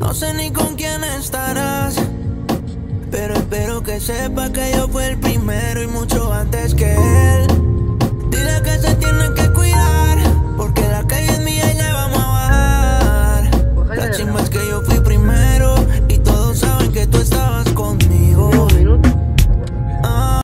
No sé ni con quién estarás. Pero espero que sepa que yo fui el primero y mucho antes que él. Dile que se tiene que cuidar. Porque la calle es mía y le vamos a dar. Las chimbas que yo